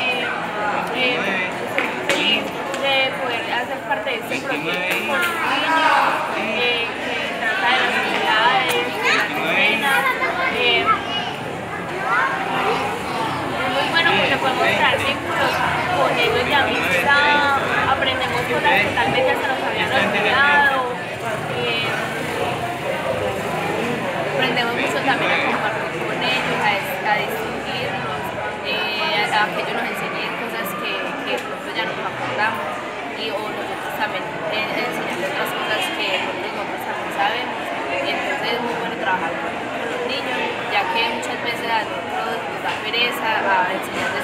eh, eh, feliz de poder hacer parte de este proyecto con los niños, que trata de las sociedades, de la novena. Eh, es muy bueno porque podemos crear vínculos con ellos de amistad, aprendemos cosas que tal vez ya se nos habían olvidado. aprendemos mucho también a compartir con ellos, a distinguirnos, eh, a que ellos nos enseñen cosas que, que de pronto y o nosotros también enseñarles otras cosas que nosotros, también sabemos. Entonces es muy bueno trabajar con los niños, ya que muchas veces a nosotros nos da pereza a enseñarles